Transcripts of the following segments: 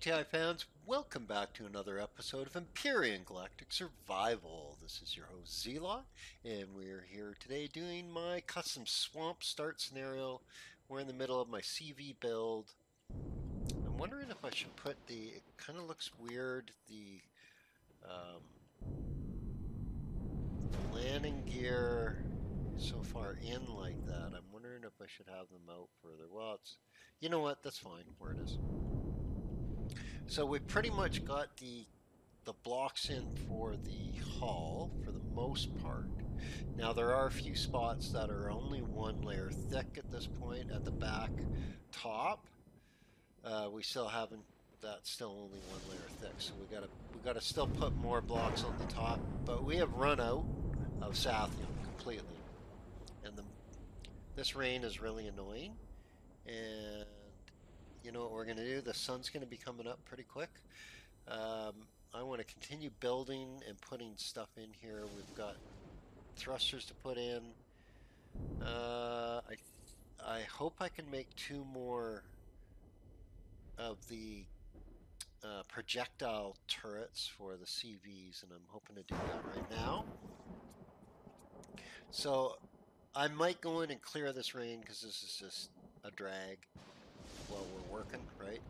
GTI fans, welcome back to another episode of Empyrion Galactic Survival. This is your host Zelot, and we're here today doing my custom swamp start scenario. We're in the middle of my CV build. I'm wondering if I should put the, it kind of looks weird, the, um, the landing gear so far in like that. I'm wondering if I should have them out further. Well, it's, you know what, that's fine, where it is. So we pretty much got the the blocks in for the hull for the most part. Now there are a few spots that are only one layer thick at this point at the back top. Uh, we still haven't. That's still only one layer thick, so we gotta we gotta still put more blocks on the top. But we have run out of Sathium completely, and the this rain is really annoying. And you know what we're going to do? The sun's going to be coming up pretty quick. Um, I want to continue building and putting stuff in here. We've got thrusters to put in. Uh, I, I hope I can make two more of the uh, projectile turrets for the CVs, and I'm hoping to do that right now. So I might go in and clear this rain because this is just a drag while we're working, right?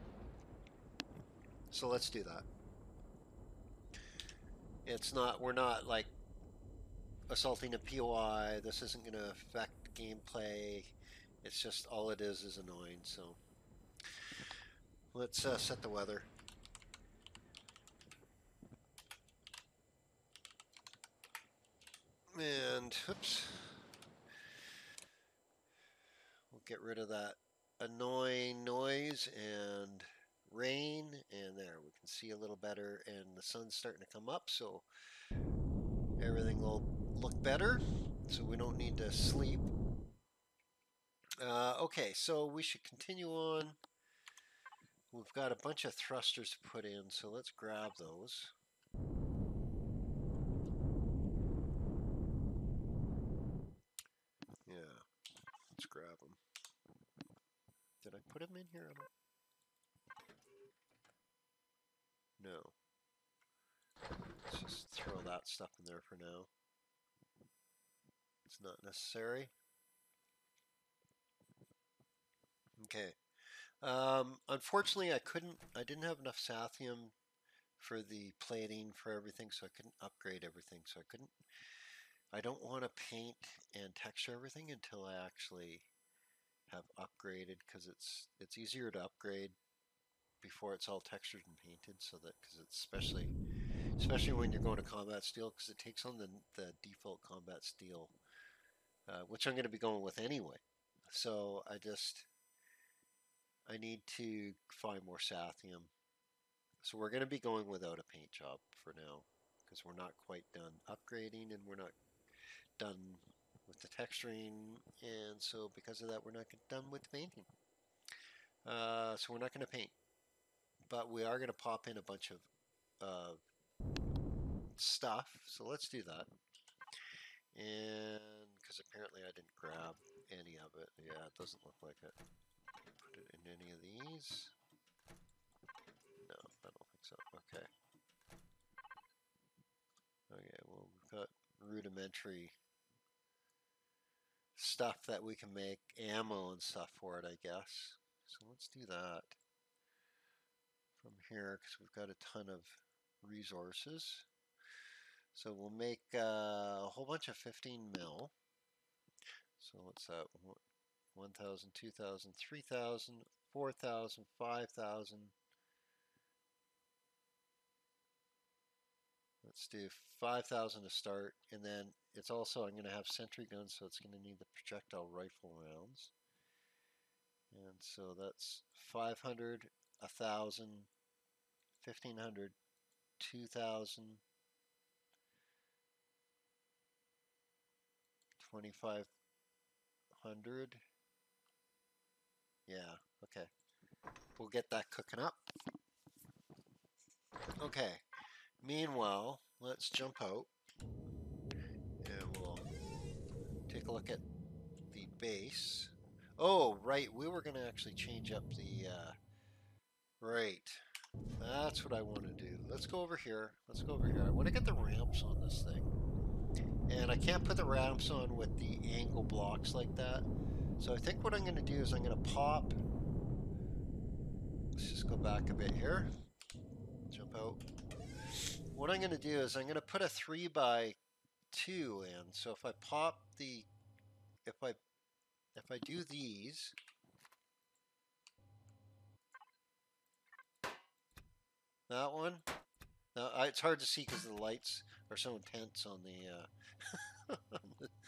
So let's do that. It's not, we're not like assaulting a POI. This isn't going to affect gameplay. It's just all it is is annoying. So let's uh, set the weather. And, oops. We'll get rid of that annoying noise and rain and there we can see a little better and the sun's starting to come up so everything will look better so we don't need to sleep. Uh, okay so we should continue on. We've got a bunch of thrusters to put in so let's grab those yeah let's grab them did I put him in here? No. Let's just throw that stuff in there for now. It's not necessary. Okay. Um, unfortunately, I couldn't, I didn't have enough Sathium for the plating for everything, so I couldn't upgrade everything. So I couldn't, I don't want to paint and texture everything until I actually have upgraded because it's it's easier to upgrade before it's all textured and painted so that because it's especially especially when you're going to combat steel because it takes on the, the default combat steel uh, which I'm going to be going with anyway. So I just I need to find more Sathium. So we're going to be going without a paint job for now because we're not quite done upgrading and we're not done with the texturing, and so because of that, we're not done with the painting. Uh, so we're not going to paint, but we are going to pop in a bunch of uh, stuff. So let's do that. And because apparently I didn't grab any of it. Yeah, it doesn't look like it. Put it in any of these. No, I don't think so. Okay. Okay, well, we've got rudimentary stuff that we can make ammo and stuff for it, I guess. So let's do that from here because we've got a ton of resources. So we'll make uh, a whole bunch of 15 mil. So what's that? 1,000, 2,000, 3,000, 4,000, 5,000. Let's do 5,000 to start, and then it's also, I'm going to have sentry guns, so it's going to need the projectile rifle rounds. And so that's 500, 1,000, 1,500, 2,000, 2,500. Yeah, okay. We'll get that cooking up. Okay. Meanwhile, let's jump out and we'll take a look at the base. Oh, right, we were going to actually change up the, uh, right, That's what I want to do. Let's go over here. Let's go over here. I want to get the ramps on this thing. And I can't put the ramps on with the angle blocks like that. So I think what I'm going to do is I'm going to pop. Let's just go back a bit here. Jump out. What I'm going to do is I'm going to put a 3 by 2 in. So if I pop the... If I if I do these, that one, now, I, it's hard to see because the lights are so intense on the, uh,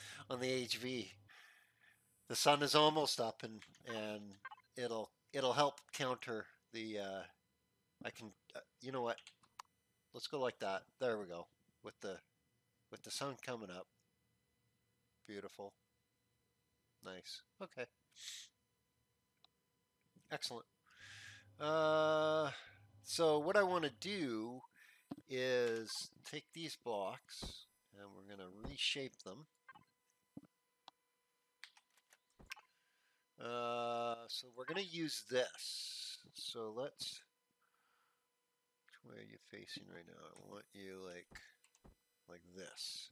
on the HV. The sun is almost up, and and it'll it'll help counter the. Uh, I can, uh, you know what? Let's go like that. There we go. With the the sun coming up. Beautiful. Nice. Okay. Excellent. Uh, so what I want to do is take these blocks and we're going to reshape them. Uh, so we're going to use this. So let's, which way are you facing right now? I want you like, like this.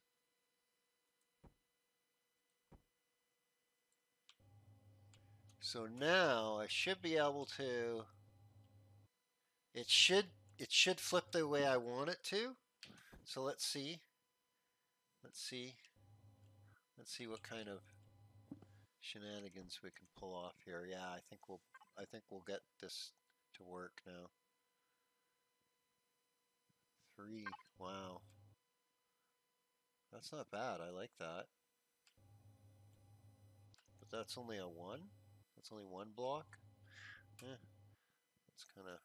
So now I should be able to, it should, it should flip the way I want it to. So let's see. Let's see. Let's see what kind of shenanigans we can pull off here. Yeah, I think we'll, I think we'll get this to work now. Three, wow. That's not bad, I like that. But that's only a one? That's only one block? Yeah, that's kind of...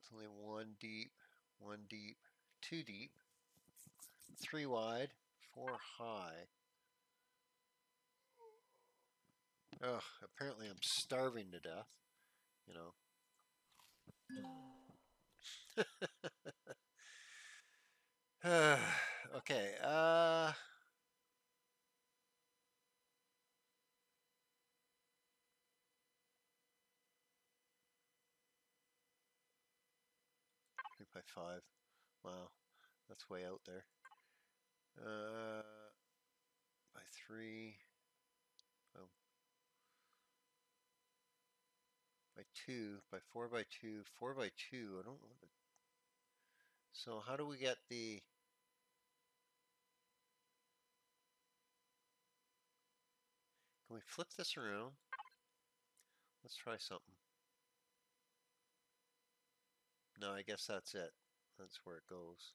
It's only one deep, one deep, two deep, three wide, four high. Ugh, apparently I'm starving to death, you know. okay. Uh, three by five. Wow, that's way out there. Uh, by three. 2 by 4 by 2, 4 by 2. I don't want to. So how do we get the Can we flip this around? Let's try something. No, I guess that's it. That's where it goes.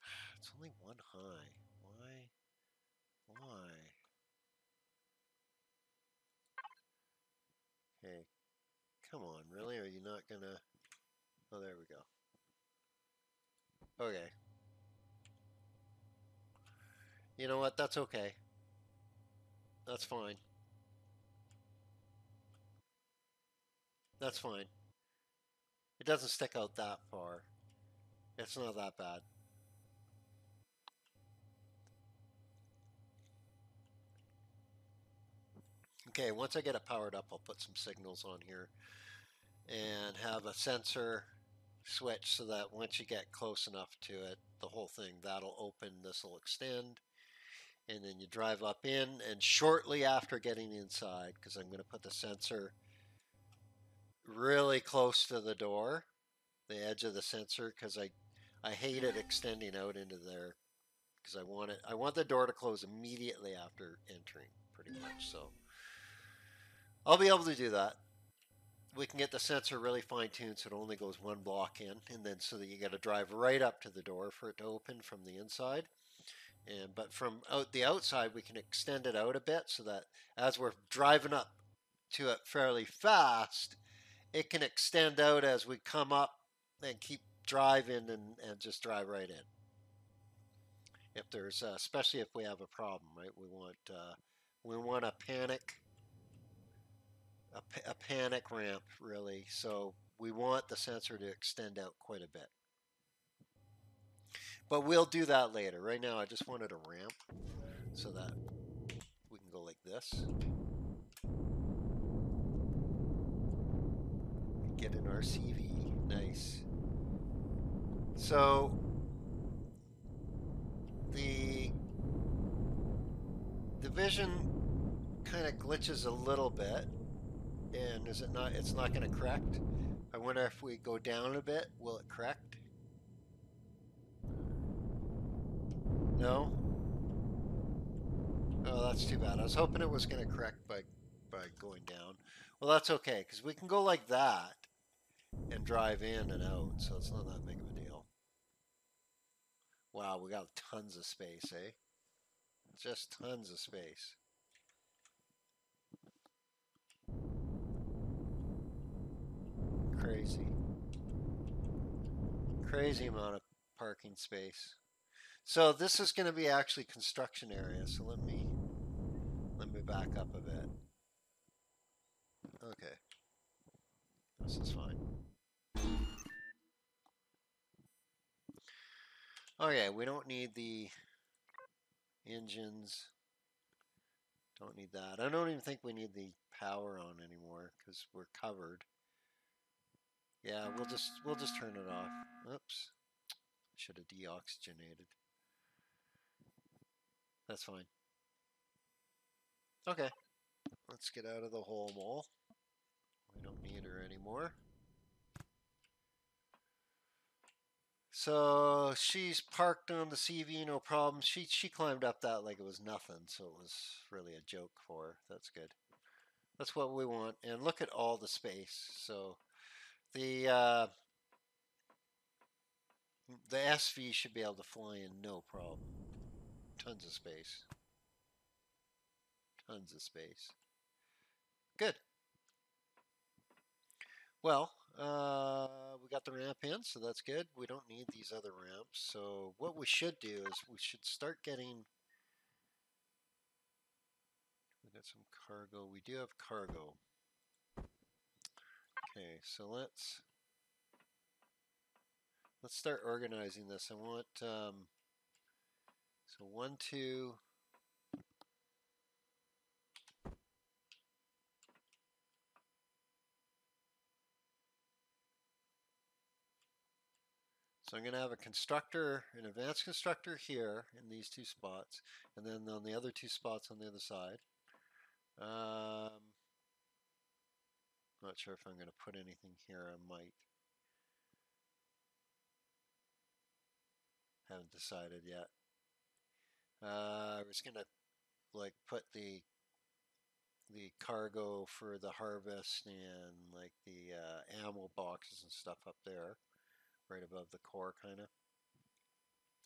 It's only one high. Why? Why? Come on, really? Are you not gonna... Oh, there we go. Okay. You know what? That's okay. That's fine. That's fine. It doesn't stick out that far. It's not that bad. Okay, once I get it powered up, I'll put some signals on here and have a sensor switch so that once you get close enough to it, the whole thing, that'll open, this will extend, and then you drive up in and shortly after getting inside because I'm going to put the sensor really close to the door the edge of the sensor because I I hate it extending out into there because I want it I want the door to close immediately after entering pretty much so. I'll be able to do that we can get the sensor really fine-tuned so it only goes one block in and then so that you got to drive right up to the door for it to open from the inside and but from out the outside, we can extend it out a bit so that as we're driving up to it fairly fast, it can extend out as we come up and keep driving and, and just drive right in. If there's, uh, especially if we have a problem, right? We want uh, we want a panic, a, panic ramp really. So we want the sensor to extend out quite a bit. But we'll do that later. Right now, I just wanted a ramp so that we can go like this. Get an RCV, nice. So the division kind of glitches a little bit, and is it not? It's not going to correct. I wonder if we go down a bit, will it correct? No. Oh, that's too bad. I was hoping it was going to correct by by going down. Well, that's okay because we can go like that and drive in and out, so it's not that big of a deal. Wow, we got tons of space, eh? Just tons of space. Crazy. Crazy amount of parking space. So this is going to be actually construction area. So let me let me back up a bit. Okay. This is fine. Oh, okay, we don't need the engines. Don't need that. I don't even think we need the power on anymore because we're covered. Yeah, we'll just we'll just turn it off. Oops. Should have deoxygenated. That's fine. Okay. Let's get out of the whole mall. We don't need her anymore. So she's parked on the CV, no problem. She she climbed up that like it was nothing, so it was really a joke for her. That's good. That's what we want. And look at all the space. So the uh, the SV should be able to fly in no problem. Tons of space. Tons of space. Good. Well, uh, we got the ramp in, so that's good. We don't need these other ramps. So what we should do is we should start getting... We got some cargo. We do have cargo. Okay, so let's let's start organizing this. I want um, so one, two, So I'm going to have a constructor, an advanced constructor here in these two spots, and then on the other two spots on the other side. Um, not sure if I'm going to put anything here. I might. Haven't decided yet. Uh, I was going to like put the the cargo for the harvest and like the uh, ammo boxes and stuff up there right above the core kind of.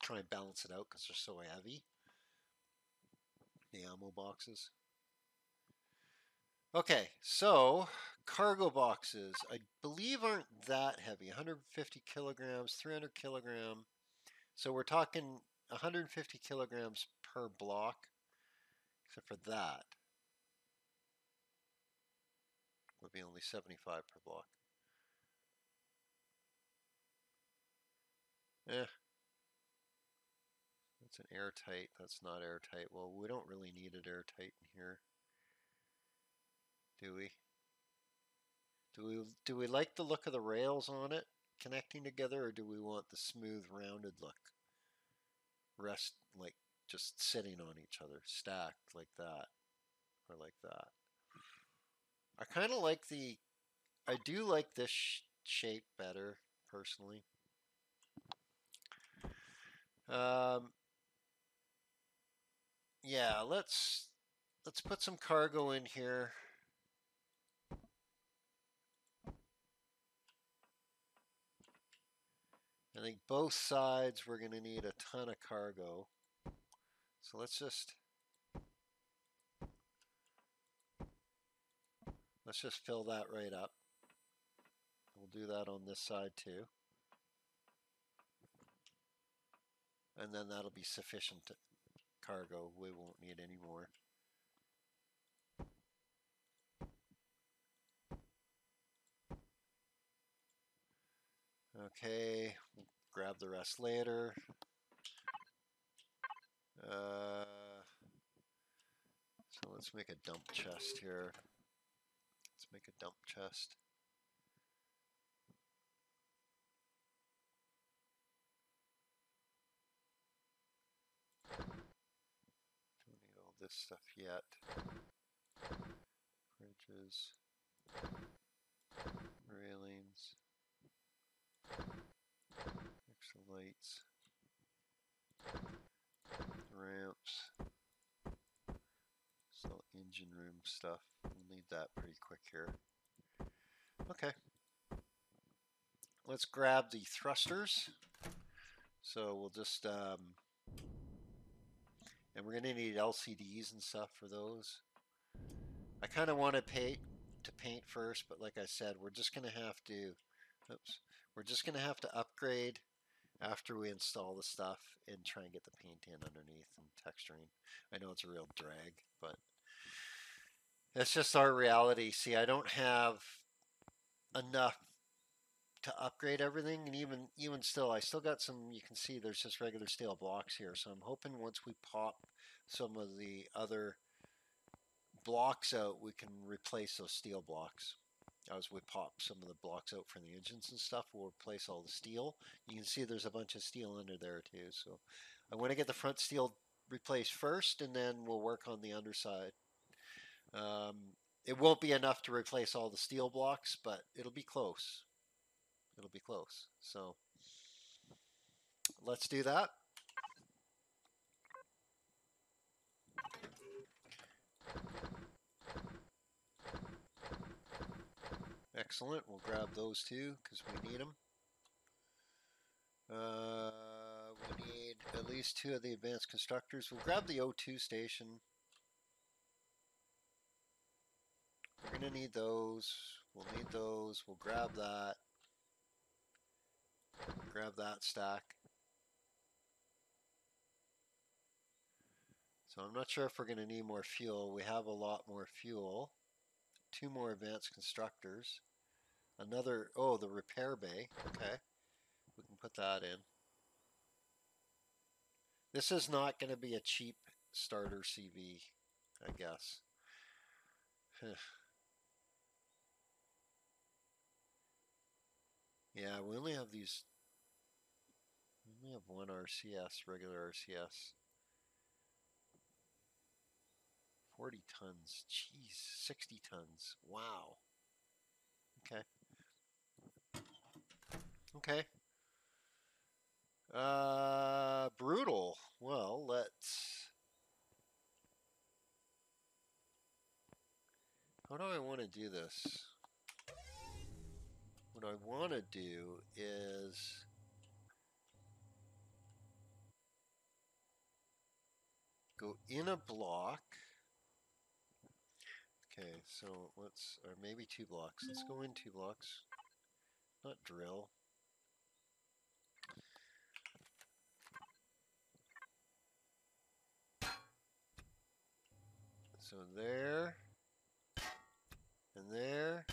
Try and balance it out because they're so heavy. The ammo boxes. Okay, so cargo boxes, I believe aren't that heavy. 150 kilograms, 300 kilogram. So we're talking 150 kilograms per block, except for that. Would be only 75 per block. Eh. That's an airtight. That's not airtight. Well, we don't really need it airtight in here. Do we? Do we do we like the look of the rails on it connecting together or do we want the smooth rounded look? Rest like just sitting on each other, stacked like that or like that. I kind of like the I do like this sh shape better personally. Um, yeah, let's let's put some cargo in here. I think both sides we're going to need a ton of cargo. So let's just let's just fill that right up. We'll do that on this side too. and then that'll be sufficient cargo. We won't need any more. Okay, we'll grab the rest later. Uh, so let's make a dump chest here. Let's make a dump chest. Don't need all this stuff yet. Bridges, lights, ramps, so engine room stuff. We'll need that pretty quick here. Okay. Let's grab the thrusters. So we'll just, um, and we're gonna need LCDs and stuff for those. I kind of want to paint to paint first, but like I said, we're just gonna have to, oops, we're just gonna have to upgrade after we install the stuff and try and get the paint in underneath and texturing. I know it's a real drag, but it's just our reality. See, I don't have enough to upgrade everything and even even still I still got some you can see there's just regular steel blocks here so I'm hoping once we pop some of the other blocks out we can replace those steel blocks as we pop some of the blocks out from the engines and stuff we'll replace all the steel you can see there's a bunch of steel under there too so I want to get the front steel replaced first and then we'll work on the underside um, it won't be enough to replace all the steel blocks but it'll be close it'll be close. So let's do that. Excellent. We'll grab those two because we need them. Uh, we need at least two of the advanced constructors. We'll grab the O2 station. We're going to need those. We'll need those. We'll grab that. Grab that stack. So I'm not sure if we're going to need more fuel. We have a lot more fuel. Two more advanced constructors. Another, oh, the repair bay. Okay. We can put that in. This is not going to be a cheap starter CV, I guess. Yeah, we only have these. We only have one RCS, regular RCS. 40 tons. Jeez, 60 tons. Wow. Okay. Okay. Uh, brutal. Well, let's. How do I want to do this? what I want to do is go in a block. Okay, so let's, or maybe two blocks. Let's go in two blocks. Not drill. So there, and there,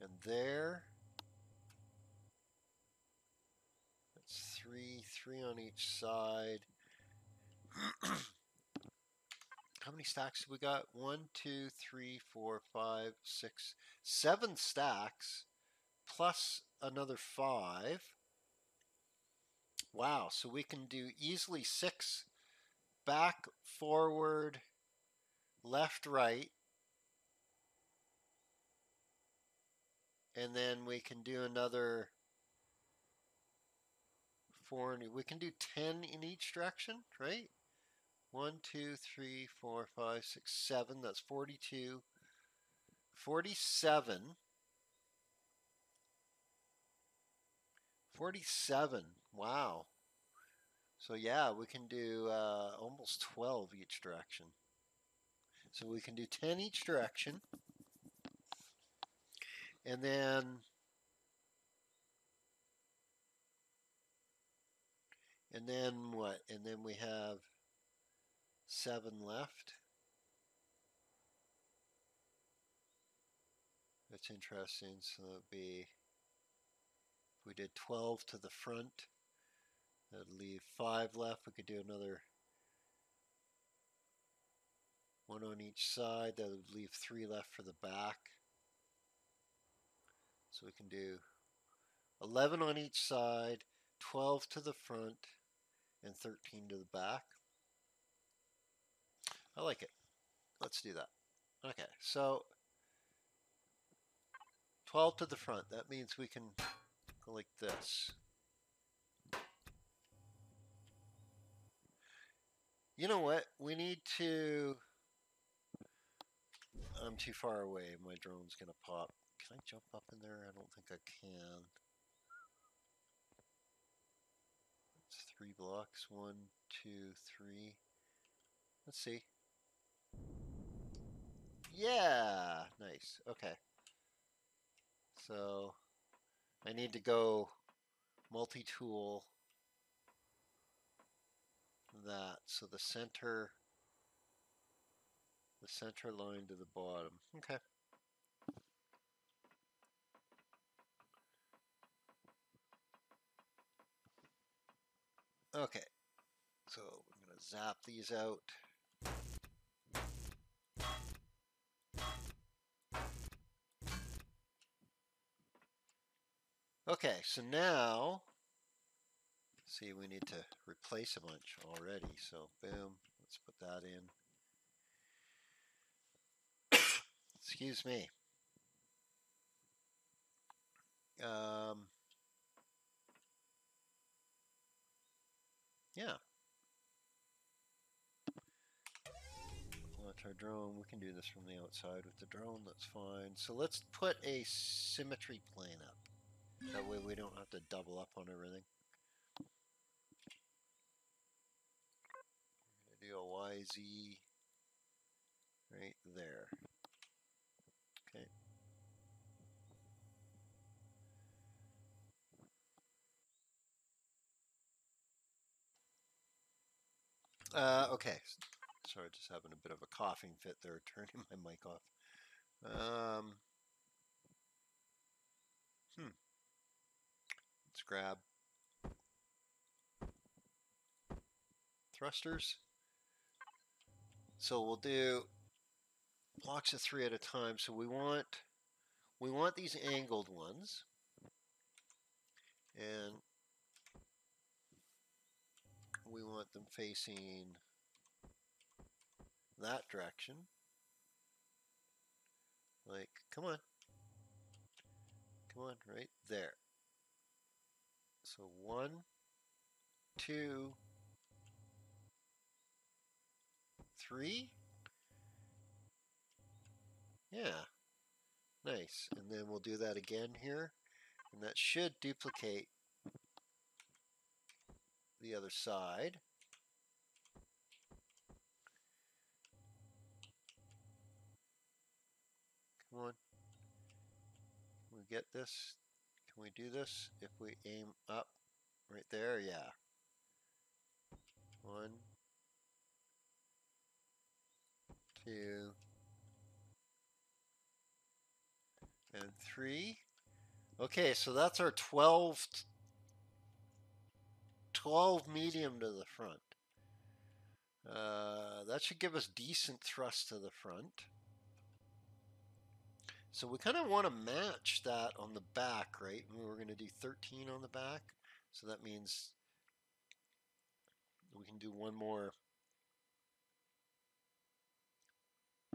and there. That's three, three on each side. How many stacks we got? One, two, three, four, five, six, seven stacks plus another five. Wow, so we can do easily six back, forward, left, right. And then we can do another four, we can do 10 in each direction, right? One, two, three, four, five, six, seven. That's 42. 47. 47. Wow. So yeah, we can do uh, almost 12 each direction. So we can do 10 each direction. And then And then what? And then we have seven left. That's interesting. So it would be, if we did 12 to the front, that'd leave five left. We could do another One on each side. That would leave three left for the back. So we can do 11 on each side, 12 to the front, and 13 to the back. I like it. Let's do that. Okay, so 12 to the front. That means we can go like this. You know what? We need to... I'm too far away. My drone's going to pop. Can I jump up in there? I don't think I can. It's three blocks. One, two, three. Let's see. Yeah, nice. Okay. So I need to go multi-tool that. So the center, the center line to the bottom. Okay. Okay, so I'm going to zap these out. Okay, so now, see, we need to replace a bunch already. So, boom, let's put that in. Excuse me. Um, yeah. Launch our drone. We can do this from the outside with the drone. That's fine. So let's put a symmetry plane up. That way we don't have to double up on everything. We're going to do a YZ right there. Okay. Uh, okay. Sorry, just having a bit of a coughing fit there, turning my mic off. Um, hmm. Let's grab thrusters. So we'll do blocks of three at a time. So we want we want these angled ones. And we want them facing that direction. Like, come on. Come on, right there. So one, two, three. Yeah, nice. And then we'll do that again here. And that should duplicate the other side. Come on. Can we get this? Can we do this if we aim up right there? Yeah. One, two, and three. Okay, so that's our 12, 12 medium to the front. Uh, that should give us decent thrust to the front. So we kind of want to match that on the back, right? We're going to do 13 on the back. So that means we can do one more.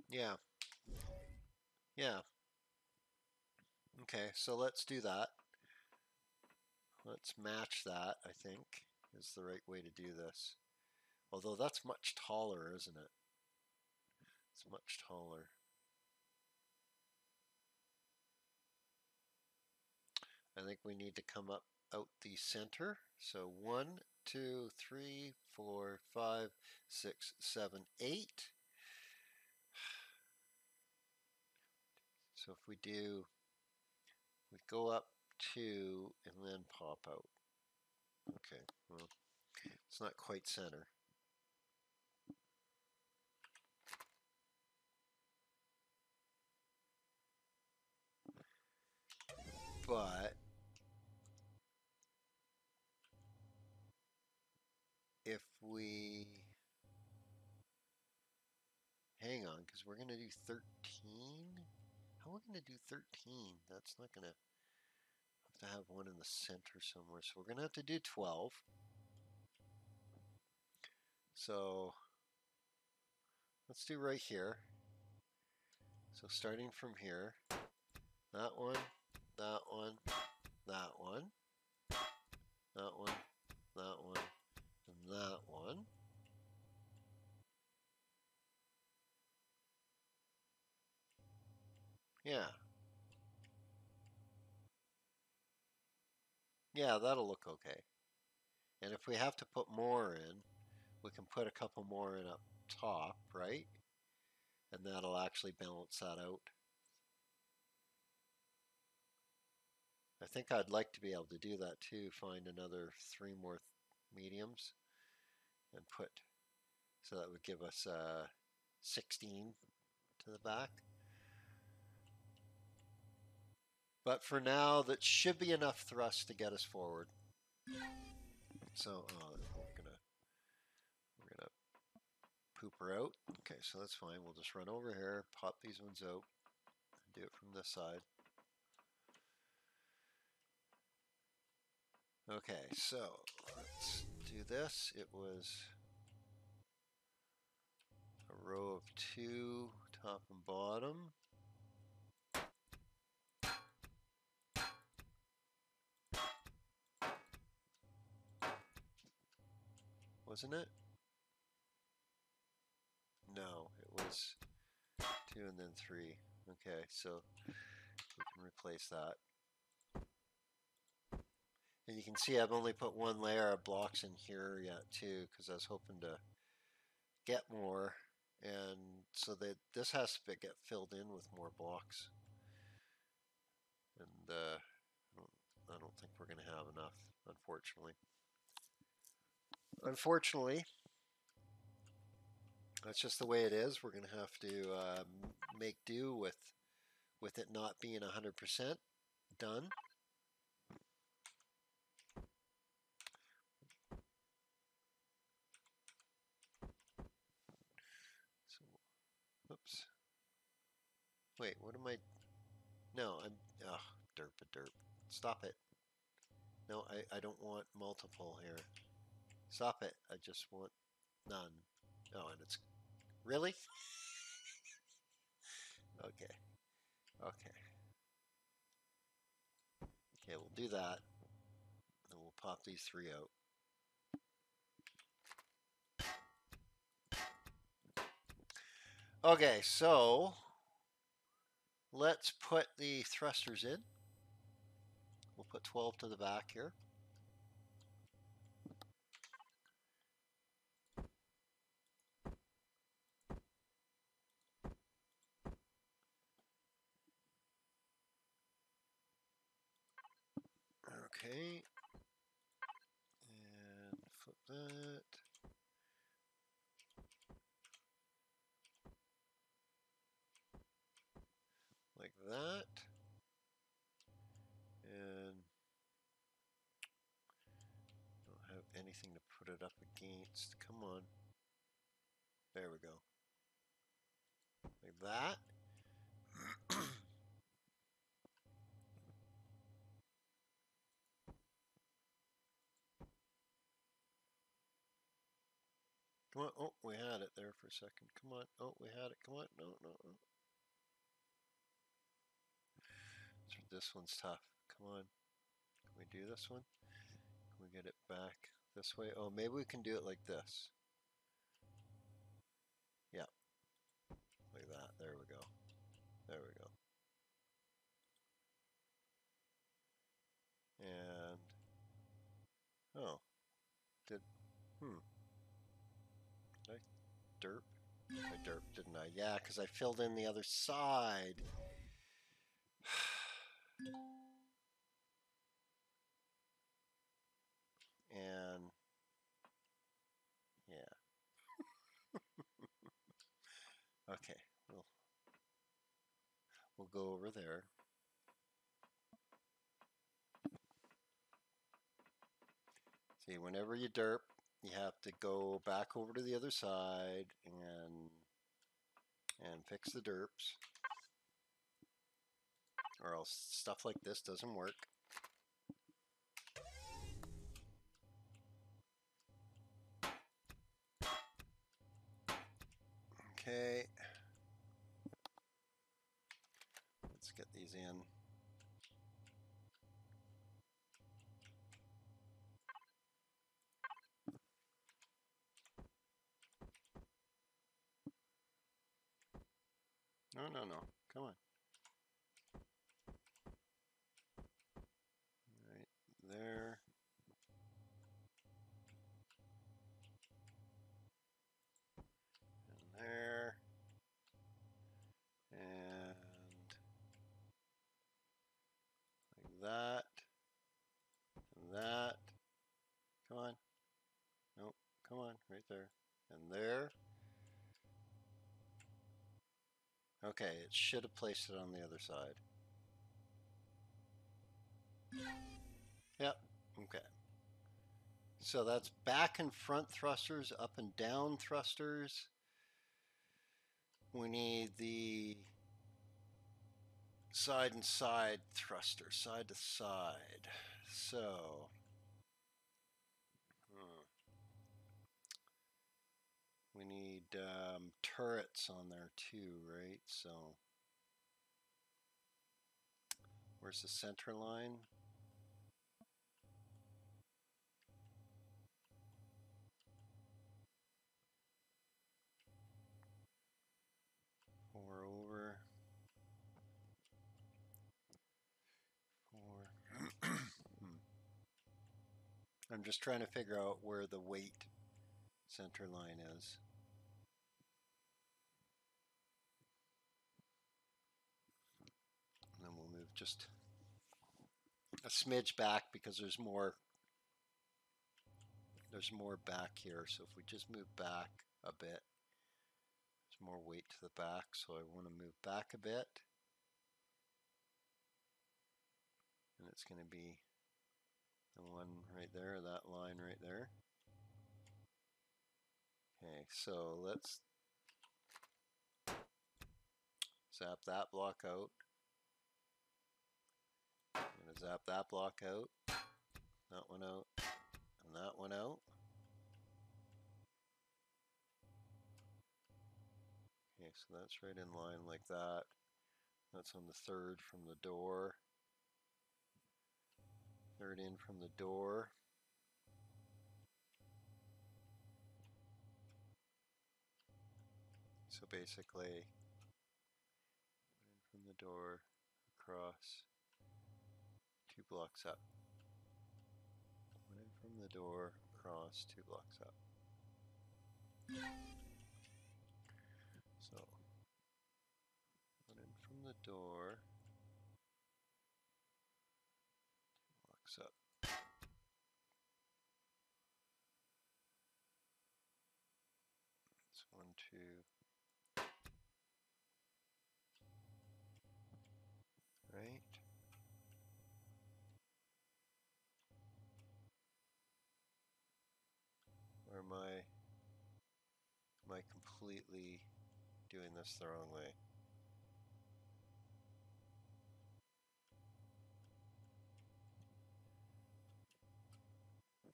Yeah. Yeah. Okay, so let's do that. Let's match that, I think, is the right way to do this. Although that's much taller, isn't it? It's much taller. I think we need to come up out the center. So one, two, three, four, five, six, seven, eight. So if we do, we go up two and then pop out. Okay, well, it's not quite center. But if we hang on, because we're going to do 13. How are we going to do 13? That's not going to have to have one in the center somewhere. So we're going to have to do 12. So let's do right here. So starting from here, that one, that one, that one, that one, that one, and that one. Yeah. Yeah, that'll look okay. And if we have to put more in, we can put a couple more in up top, right? And that'll actually balance that out. I think I'd like to be able to do that too, find another three more mediums and put, so that would give us uh, 16 to the back. But for now, that should be enough thrust to get us forward. So uh, we're gonna we're gonna poop her out. Okay, so that's fine. We'll just run over here, pop these ones out, and do it from this side. Okay, so let's do this. It was a row of two, top and bottom. wasn't it? No, it was two and then three. Okay, so we can replace that. And you can see I've only put one layer of blocks in here yet too, because I was hoping to get more. And so that this has to get filled in with more blocks. And uh, I, don't, I don't think we're going to have enough, unfortunately. Unfortunately, that's just the way it is. We're going to have to uh, make do with with it not being 100% done. So, oops. Wait, what am I? No, I'm. Oh, derp a derp. Stop it. No, I, I don't want multiple here. Stop it. I just want none. Oh, and it's really? okay. Okay. Okay, we'll do that. And we'll pop these three out. Okay, so let's put the thrusters in. We'll put 12 to the back here. Okay. And flip that. Like that. And don't have anything to put it up against. Come on. There we go. Like that. Come on. Oh, we had it there for a second. Come on. Oh, we had it. Come on. No, no, no. This one's tough. Come on. Can we do this one? Can we get it back this way? Oh, maybe we can do it like this. Yeah. Like that. There we go. There we go. And, oh, did, hmm I derp? I derp, didn't I? Yeah, because I filled in the other side. and yeah. okay, we'll we'll go over there. See, whenever you derp, you have to go back over to the other side and and fix the derps. Or else stuff like this doesn't work. Okay. Let's get these in. No, no, no. Come on. Right there. And there. And like that. And that. Come on. Nope. Come on. Right there. And there. Okay, it should have placed it on the other side. Yep, okay. So that's back and front thrusters, up and down thrusters. We need the side and side thruster, side to side. So We need um, turrets on there too, right? So where's the center line? Four over. Four. Hmm. I'm just trying to figure out where the weight center line is. And then we'll move just a smidge back because there's more there's more back here. So if we just move back a bit there's more weight to the back. So I want to move back a bit. And it's going to be the one right there that line right there Okay, so let's zap that block out. I'm going to zap that block out, that one out, and that one out. Okay, so that's right in line like that. That's on the third from the door. Third in from the door. So basically, in from the door, across, two blocks up. One in from the door, across, two blocks up. So, one in from the door, two blocks up. It's one, two, right? Or am I, am I completely doing this the wrong way?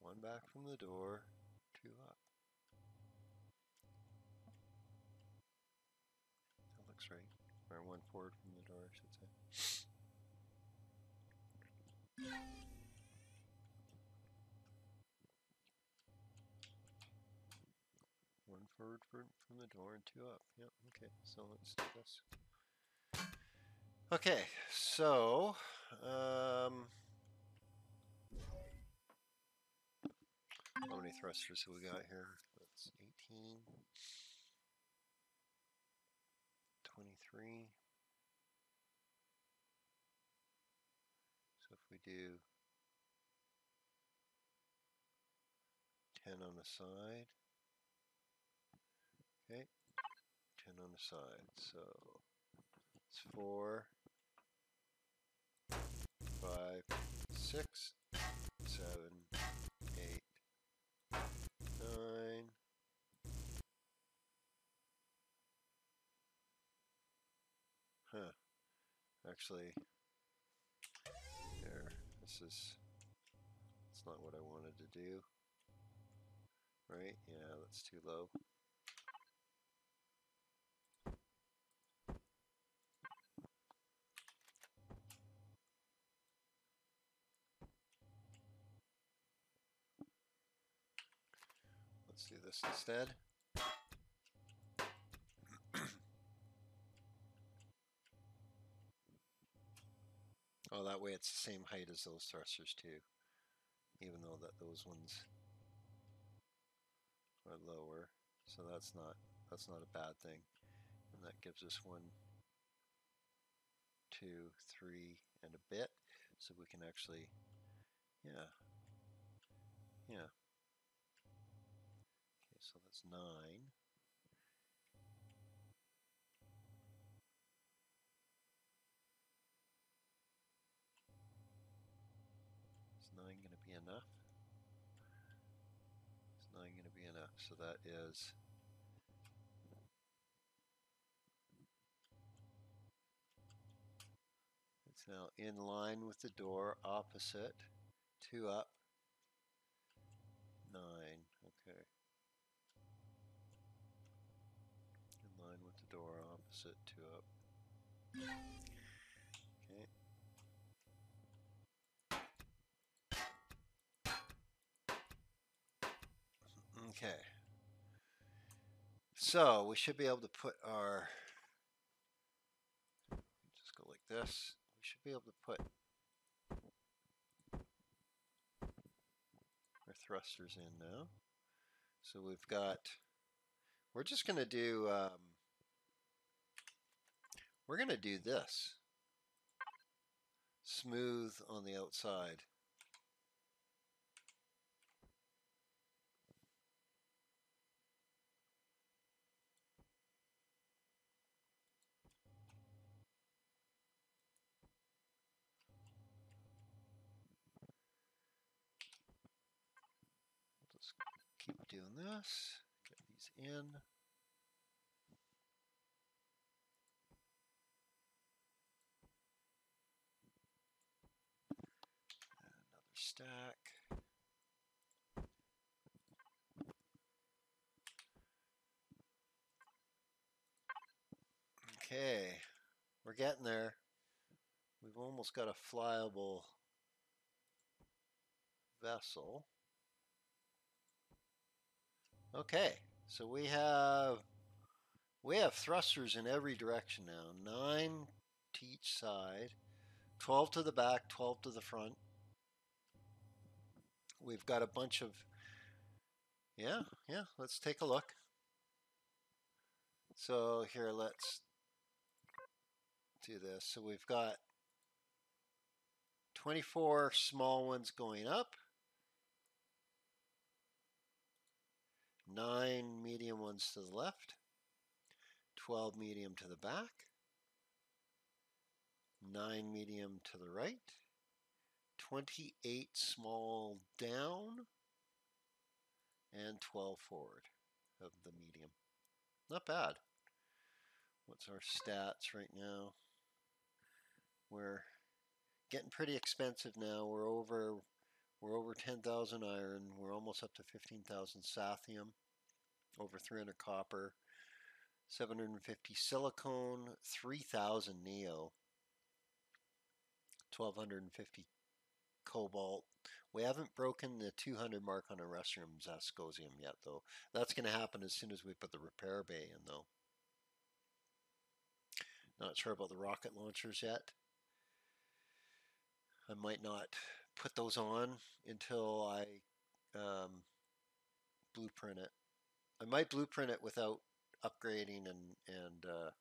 One back from the door, two up. That looks right. Or one forward from the door, I should say. One forward from, the door and two up. Yep, okay, so let's do this. Okay, so, um, how many thrusters have we got here? That's 18, 23. So if we do 10 on the side, okay, 10 on the side, so it's 4, 5, 6, 7, 8, 9, actually, there, this is, it's not what I wanted to do. Right, yeah, that's too low. Let's do this instead. Oh, that way it's the same height as those thrusters too, even though that those ones are lower. So that's not that's not a bad thing, and that gives us one, two, three, and a bit. So we can actually, yeah, yeah. So that's nine. Is nine going to be enough? Is nine going to be enough? So that is it's now in line with the door, opposite, two up, nine. Okay. In line with the opposite, two up. Okay. Okay. So we should be able to put our, just go like this. We should be able to put our thrusters in now. So we've got, we're just going to do, um, we're going to do this. Smooth on the outside. Let's keep doing this. Get these in. Another stack. Okay, we're getting there. We've almost got a flyable vessel. Okay, so we have we have thrusters in every direction now. Nine to each side, twelve to the back, twelve to the front. We've got a bunch of yeah, yeah. Let's take a look. So here, let's do this. So we've got 24 small ones going up. nine medium ones to the left, 12 medium to the back, nine medium to the right, 28 small down, and 12 forward of the medium. Not bad. What's our stats right now? We're getting pretty expensive now. We're over we're over 10,000 iron. We're almost up to 15,000 sathium, over 300 copper, 750 silicone, 3,000 neo, 1,250 cobalt. We haven't broken the 200 mark on Erestrum Zascosium yet, though. That's going to happen as soon as we put the repair bay in, though. Not sure about the rocket launchers yet. I might not put those on until I um, blueprint it. I might blueprint it without upgrading and and uh,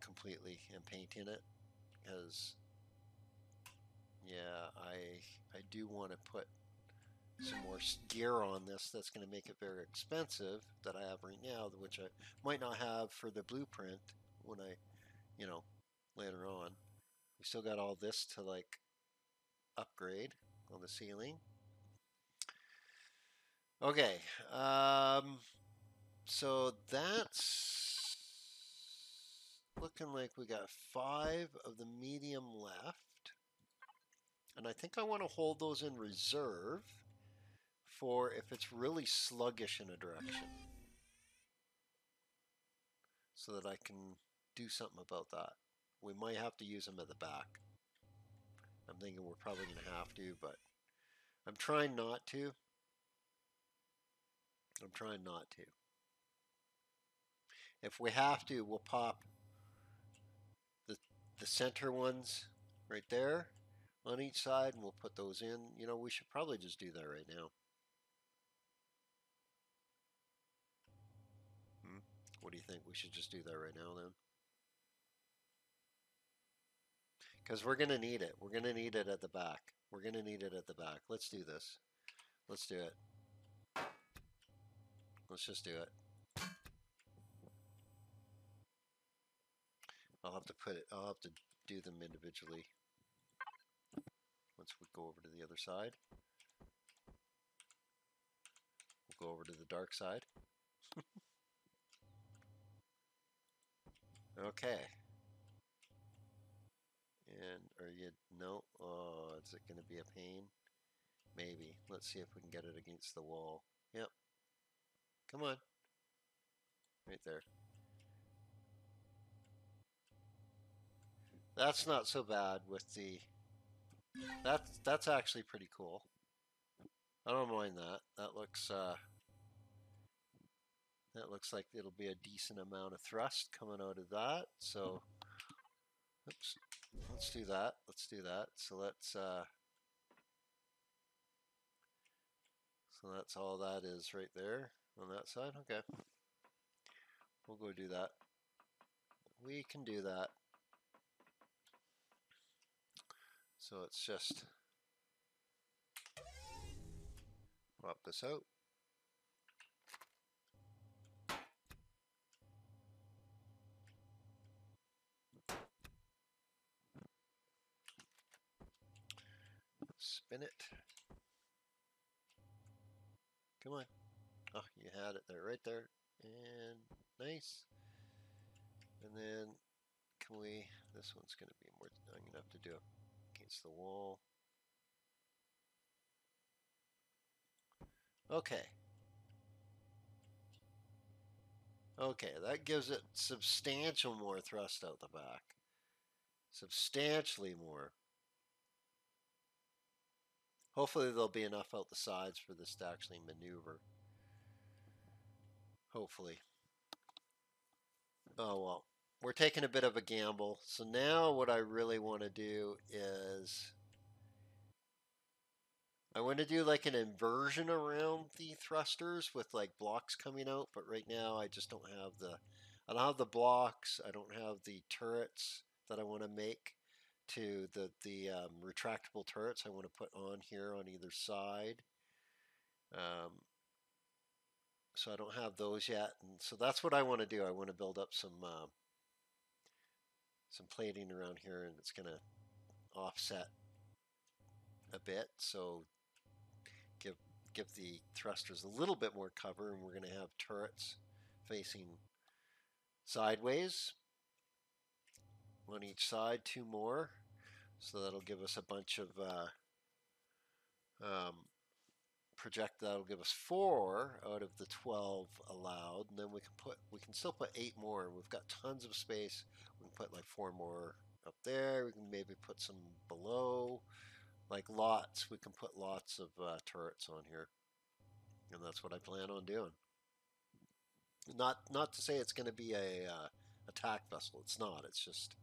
completely and painting it because yeah I I do want to put some more gear on this that's going to make it very expensive that I have right now which I might not have for the blueprint when I you know later on we still got all this to like upgrade on the ceiling. Okay, um, so that's looking like we got five of the medium left. And I think I want to hold those in reserve for if it's really sluggish in a direction. So that I can do something about that. We might have to use them at the back. I'm thinking we're probably going to have to, but I'm trying not to. I'm trying not to. If we have to, we'll pop the, the center ones right there on each side and we'll put those in. You know, we should probably just do that right now. Hmm? What do you think? We should just do that right now then? Because we're going to need it. We're going to need it at the back. We're going to need it at the back. Let's do this. Let's do it. Let's just do it. I'll have to put it, I'll have to do them individually once we go over to the other side. We'll go over to the dark side. okay. And are you, no, oh, is it going to be a pain? Maybe. Let's see if we can get it against the wall. Yep. Come on. Right there. That's not so bad with the... That's, that's actually pretty cool. I don't mind that. That looks... Uh, that looks like it'll be a decent amount of thrust coming out of that. So, oops, let's do that. Let's do that. So let's, uh, so that's all that is right there on that side. Okay. We'll go do that. We can do that. So let's just pop this out. Spin it. Come on. Oh, you had it there, right there. And nice. And then, can we, this one's going to be more, I'm going to have to do it against the wall. Okay. Okay, that gives it substantial more thrust out the back. Substantially more. Hopefully there'll be enough out the sides for this to actually maneuver. Hopefully. Oh well, we're taking a bit of a gamble. So now what I really want to do is I want to do like an inversion around the thrusters with like blocks coming out, but right now I just don't have the I don't have the blocks, I don't have the turrets that I want to make to the, the um, retractable turrets I want to put on here on either side. Um, so I don't have those yet. And so that's what I want to do. I want to build up some uh, some plating around here and it's going to offset a bit. So give give the thrusters a little bit more cover and we're going to have turrets facing sideways on each side, two more. So that'll give us a bunch of uh, um, project. That'll give us four out of the 12 allowed, and then we can put we can still put eight more. We've got tons of space. We can put like four more up there. We can maybe put some below, like lots. We can put lots of uh, turrets on here, and that's what I plan on doing. Not not to say it's going to be a uh, attack vessel. It's not. It's just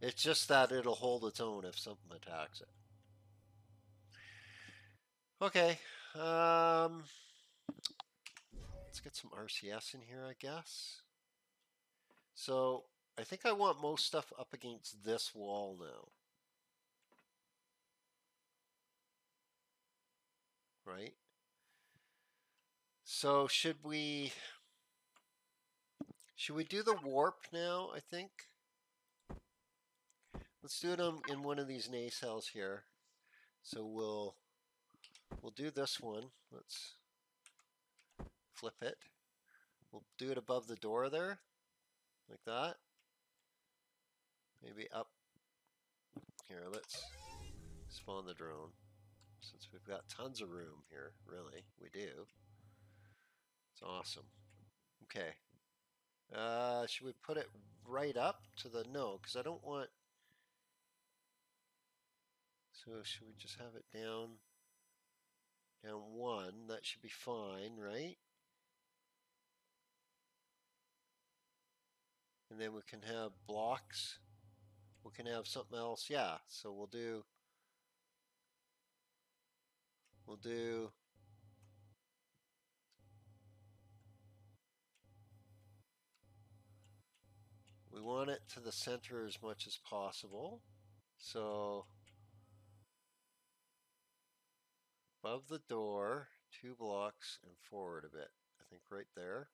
it's just that it'll hold its own if something attacks it. Okay. Um, let's get some RCS in here, I guess. So I think I want most stuff up against this wall now. Right? So should we should we do the warp now, I think? Let's do it in one of these nacelles here. So we'll we'll do this one. Let's flip it. We'll do it above the door there, like that. maybe up here. Let's spawn the drone since we've got tons of room here. Really, we do. It's awesome. Okay. Uh, should we put it right up to the no? Because I don't want. So should we just have it down? Down one. That should be fine, right? and then we can have blocks. We can have something else. Yeah, so we'll do, we'll do, we want it to the center as much as possible. So above the door, two blocks and forward a bit. I think right there.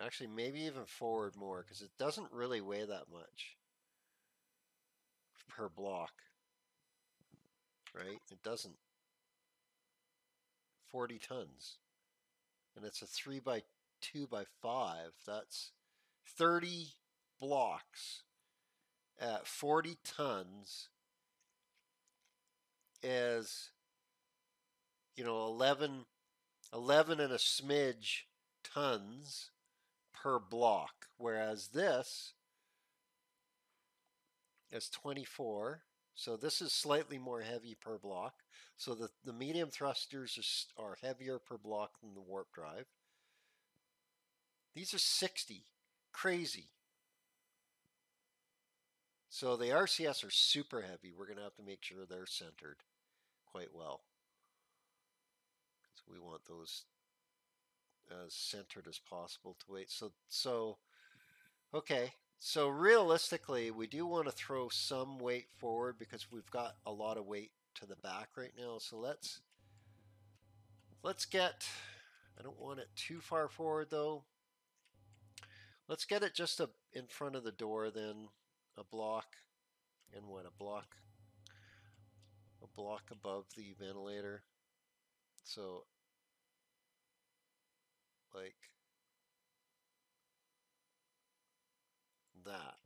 Actually, maybe even forward more because it doesn't really weigh that much per block, right? It doesn't. 40 tons. And it's a 3 by 2 by 5. That's 30 blocks at 40 tons is, you know, 11, 11 and a smidge tons per block, whereas this is 24. So this is slightly more heavy per block. So the, the medium thrusters are, are heavier per block than the warp drive. These are 60. Crazy. So the RCS are super heavy. We're going to have to make sure they're centered quite well. Because we want those as centered as possible to weight. So, so, okay. So realistically, we do want to throw some weight forward because we've got a lot of weight to the back right now. So let's, let's get, I don't want it too far forward though. Let's get it just a, in front of the door then, a block, and what, a block, a block above the ventilator. So like that.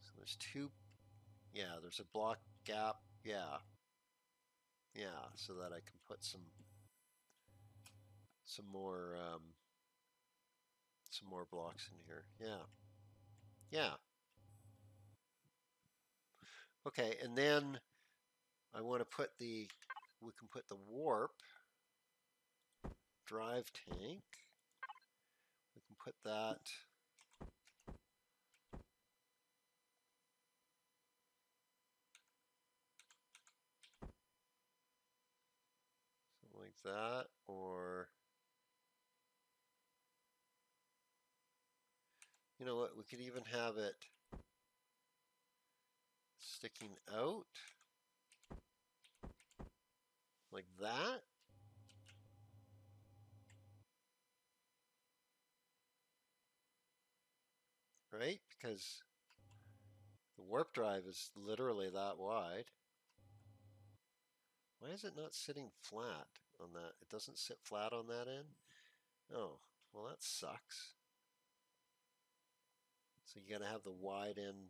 So there's two, yeah, there's a block gap, yeah. Yeah, so that I can put some, some more, um, some more blocks in here, yeah. Yeah. Okay, and then I want to put the we can put the warp drive tank. We can put that something like that or you know what we could even have it sticking out like that. Right? Because the warp drive is literally that wide. Why is it not sitting flat on that? It doesn't sit flat on that end? Oh, well that sucks. So you gotta have the wide end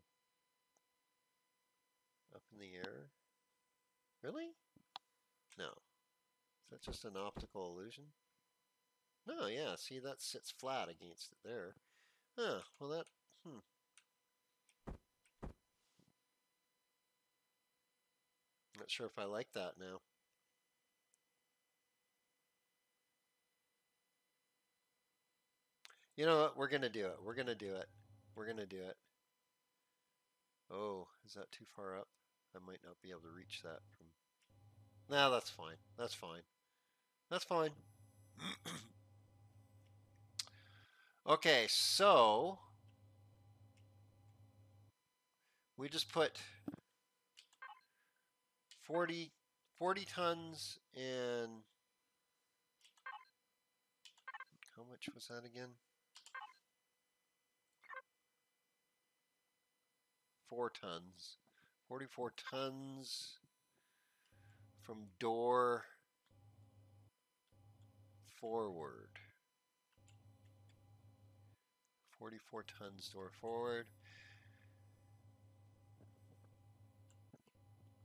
up in the air. Really? No. Is that just an optical illusion? No, yeah, see that sits flat against it there. Huh, well that, hmm. Not sure if I like that now. You know what, we're going to do it. We're going to do it. We're going to do it. Oh, is that too far up? I might not be able to reach that from no, that's fine. That's fine. That's fine. okay, so we just put 40, 40 tons in how much was that again? Four tons. 44 tons from door forward. 44 tons door forward.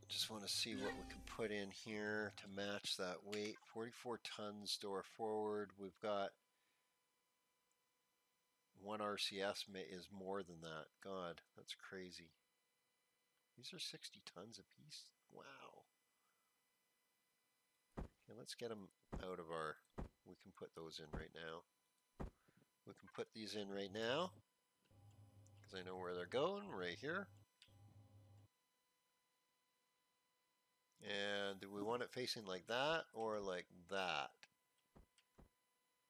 Just want to see what we can put in here to match that weight. 44 tons door forward. We've got one RCS is more than that. God, that's crazy. These are 60 tons a piece. Wow. Okay, let's get them out of our, we can put those in right now. We can put these in right now because I know where they're going, right here. And do we want it facing like that or like that?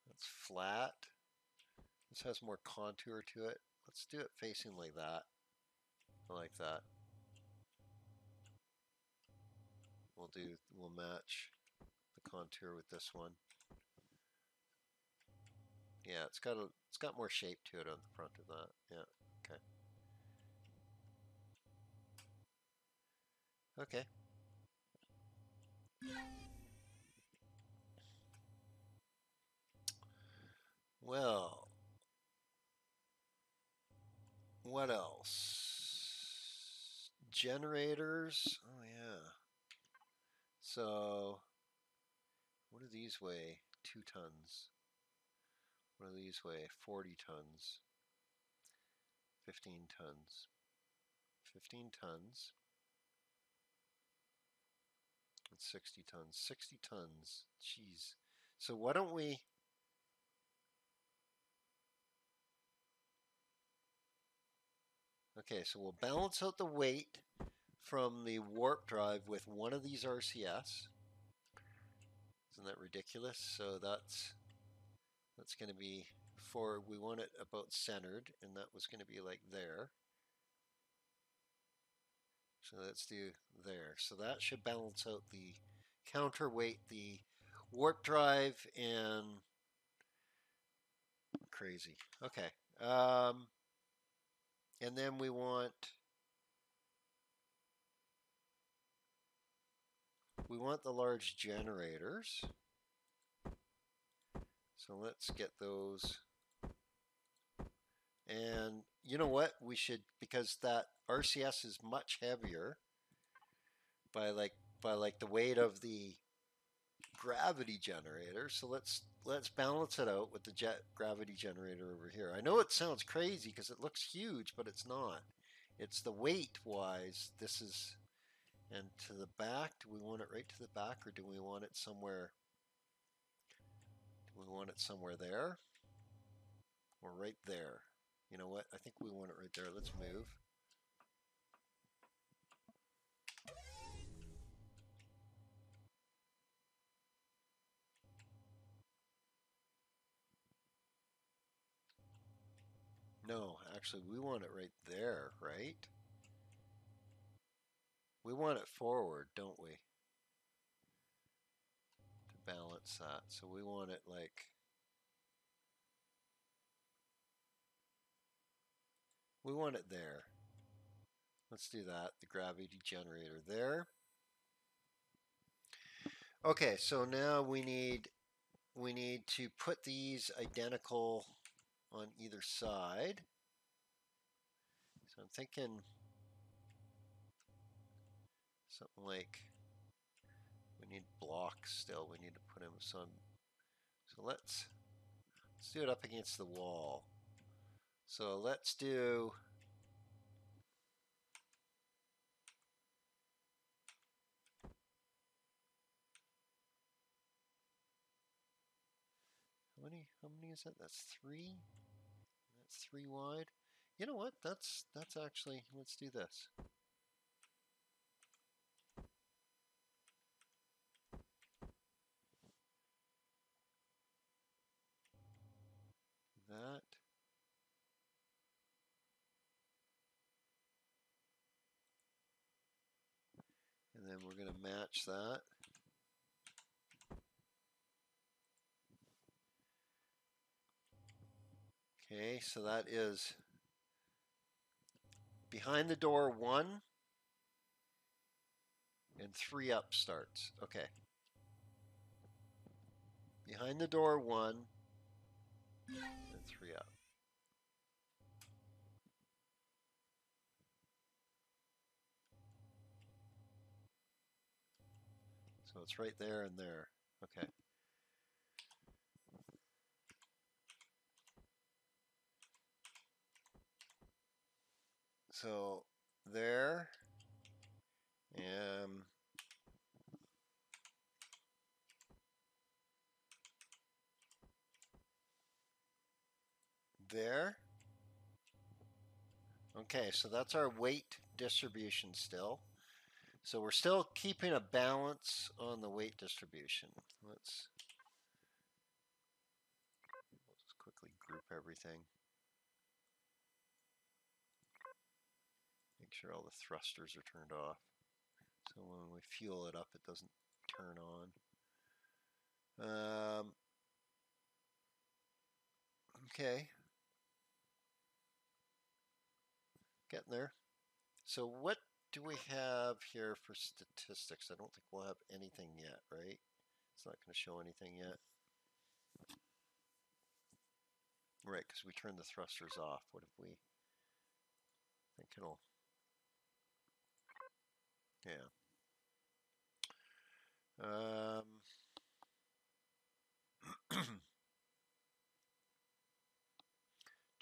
That's flat. This has more contour to it. Let's do it facing like that. I like that. We'll do, we'll match the contour with this one. Yeah, it's got a, it's got more shape to it on the front of that. Yeah, okay. Okay. Well, what else? Generators. Oh yeah. So, what do these weigh? Two tons. What do these weigh? 40 tons. 15 tons. 15 tons. And 60 tons. 60 tons. Jeez. So why don't we... Okay, so we'll balance out the weight from the warp drive with one of these RCS. Isn't that ridiculous? So that's that's going to be for, we want it about centered, and that was going to be like there. So let's do there. So that should balance out the counterweight, the warp drive, and crazy. Okay. Um, and then we want we want the large generators. So let's get those. And you know what? We should, because that RCS is much heavier by like, by like the weight of the gravity generator. So let's, let's balance it out with the jet gravity generator over here. I know it sounds crazy because it looks huge, but it's not. It's the weight wise. This is, and to the back, do we want it right to the back or do we want it somewhere do we want it somewhere there or right there. You know what? I think we want it right there. Let's move. No, actually, we want it right there, right? We want it forward, don't we? To balance that. So we want it like, we want it there. Let's do that, the gravity generator there. Okay, so now we need we need to put these identical on either side. So I'm thinking something like we need blocks still. We need to put in some. So let's let's do it up against the wall. So let's do. How many? How many is that? That's three. That's three wide. You know what? That's that's actually. Let's do this. that. And then we're going to match that. Okay, so that is behind the door one. and three up starts. Okay. Behind the door, one, and three up. So it's right there and there. Okay. So there and there. Okay, so that's our weight distribution still. So we're still keeping a balance on the weight distribution. Let's, let's quickly group everything. Make sure all the thrusters are turned off. So when we fuel it up, it doesn't turn on. Um, okay. Getting there. So what do we have here for statistics? I don't think we'll have anything yet, right? It's not going to show anything yet. Right, because we turned the thrusters off. What if we think it'll... Yeah. Um,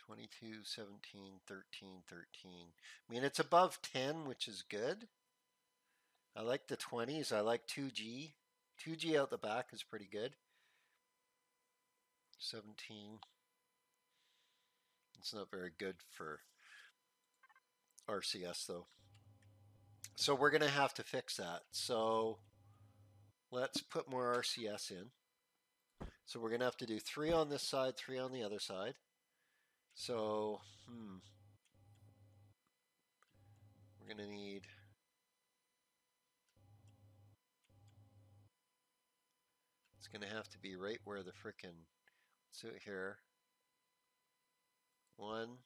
22, 17, 13, 13. I mean, it's above 10, which is good. I like the 20s. I like 2G. 2G out the back is pretty good. 17. It's not very good for RCS though. So we're going to have to fix that. So let's put more RCS in. So we're going to have to do three on this side, three on the other side. So, hmm. We're going to need It's going to have to be right where the frickin' let's do it here. One,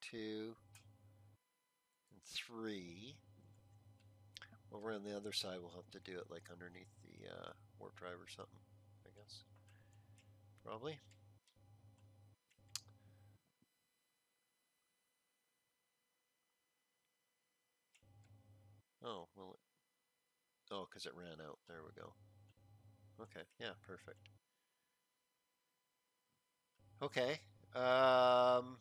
two, three. Over on the other side, we'll have to do it like underneath the uh, warp drive or something, I guess. Probably. Oh, well, it, oh, because it ran out. There we go. Okay, yeah, perfect. Okay. Um,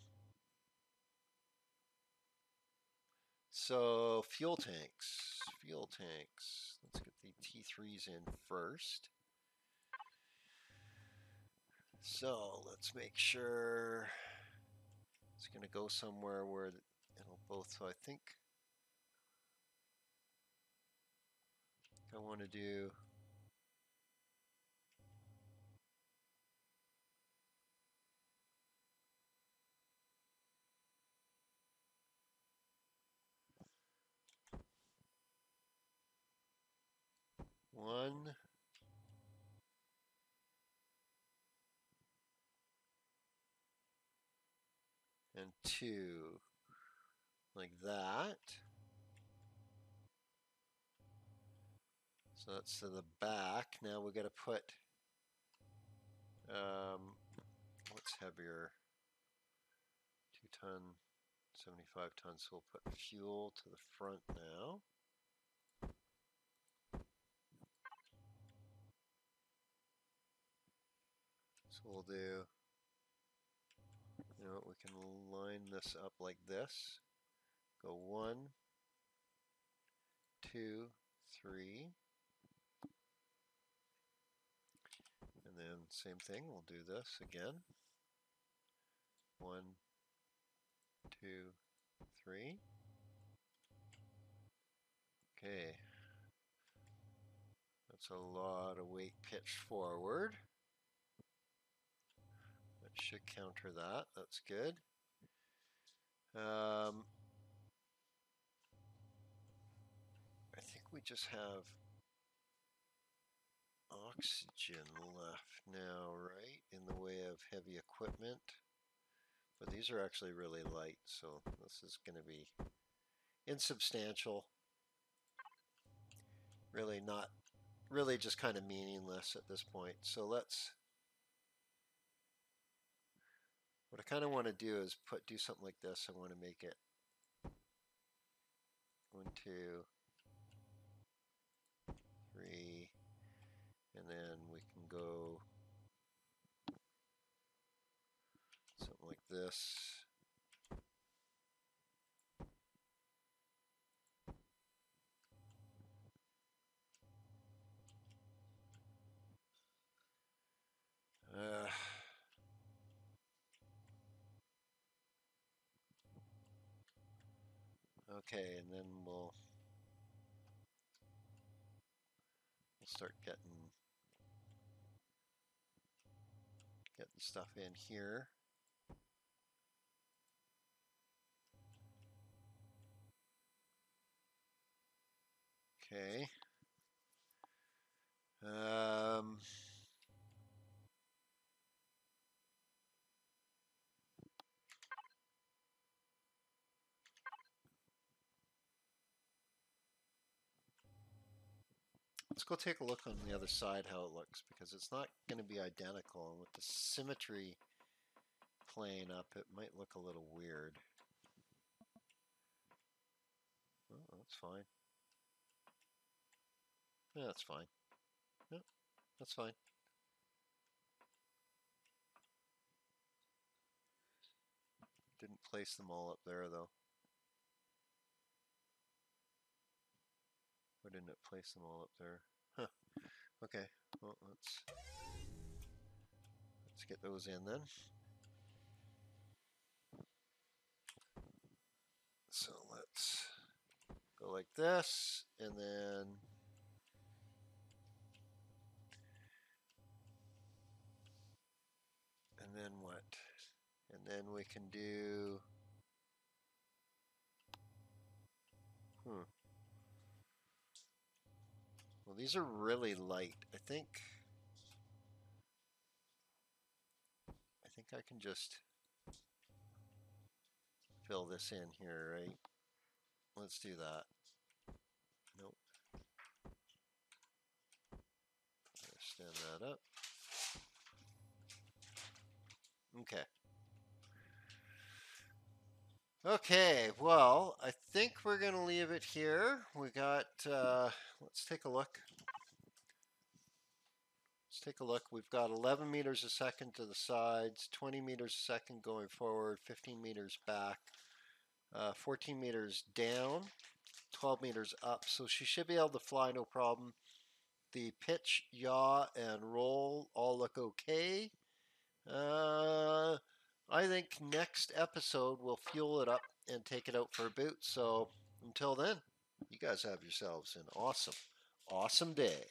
so fuel tanks, fuel tanks. Let's get the T3s in first. So let's make sure it's going to go somewhere where it'll both, so I think I want to do one and two like that. So that's to the back. Now we got to put, um, what's heavier? Two ton, 75 tons. So we'll put fuel to the front now. So we'll do, you know, we can line this up like this. Go one, two, three. And then same thing, we'll do this again. One, two, three. Okay. That's a lot of weight pitched forward. Should counter that. That's good. Um, I think we just have oxygen left now, right? In the way of heavy equipment. But these are actually really light, so this is going to be insubstantial. really not, really just kind of meaningless at this point. So let's, what I kind of want to do is put, do something like this. I want to make it one, two, three, and then we can go something like this. Uh, okay, and then we'll start getting getting stuff in here. Okay. Um, let's go take a look on the other side how it looks because it's not going to be identical and with the symmetry playing up it might look a little weird. Oh, that's fine. Yeah, that's fine. Yep, that's fine. Didn't place them all up there though. Why didn't it place them all up there? Huh. Okay, well let's let's get those in then. So let's go like this and then And then what? And then we can do... Hmm. Well, these are really light. I think... I can just fill this in here, right? Let's do that. Nope. Stand that up. Okay. Okay, well, I think we're going to leave it here. We got, uh, let's take a look. Take a look. We've got 11 meters a second to the sides, 20 meters a second going forward, 15 meters back, uh, 14 meters down, 12 meters up. So she should be able to fly no problem. The pitch, yaw, and roll all look okay. Uh, I think next episode we'll fuel it up and take it out for a boot. So until then, you guys have yourselves an awesome, awesome day.